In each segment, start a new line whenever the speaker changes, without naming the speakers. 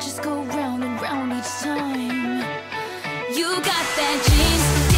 just go round and round each time. You got that jeans.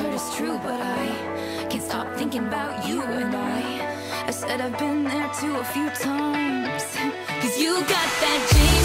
heard is true, but I can't stop thinking about you and I. I said I've been there too a few times. Cause you got that genius.